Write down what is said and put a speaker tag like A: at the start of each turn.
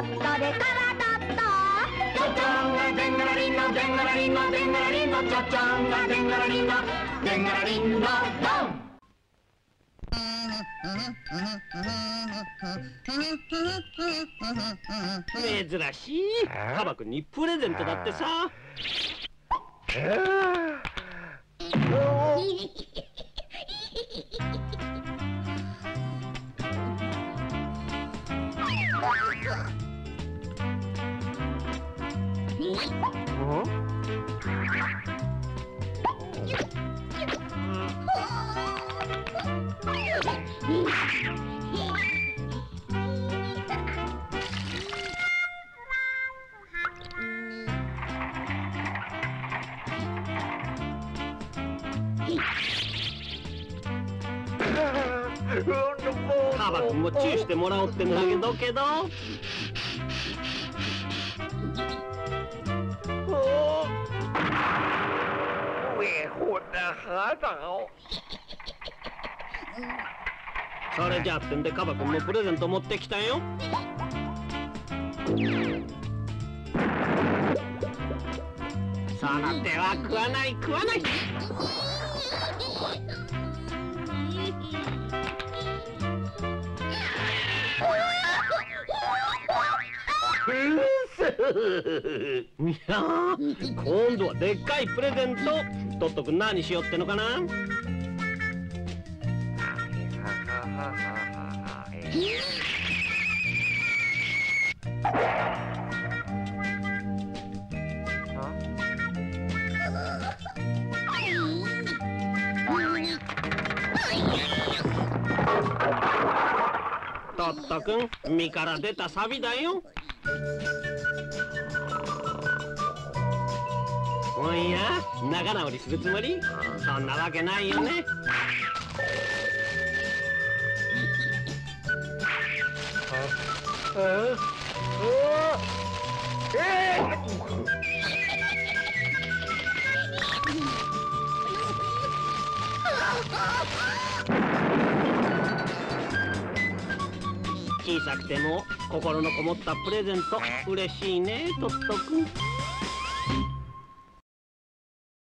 A: ットでカラタットチ
B: ョチョンがでんがりのでんがりのでんがりのチョチョンがでんがりのでんがりのドン
C: 珍しいカバ君にプレゼントだってさ Ugh. カバ君もチューしてもらおうってんだけどけど。それじゃあってんでカバ君もプレゼント持ってきたよ。その手は食わない食わない。いやー今度はでっかいプレゼントトット君何しようってのかな？トット君身から出たサビだよ。おや仲直りするつもり？そんなわけないよね。小さくても心のこもったプレゼント嬉しいねトット君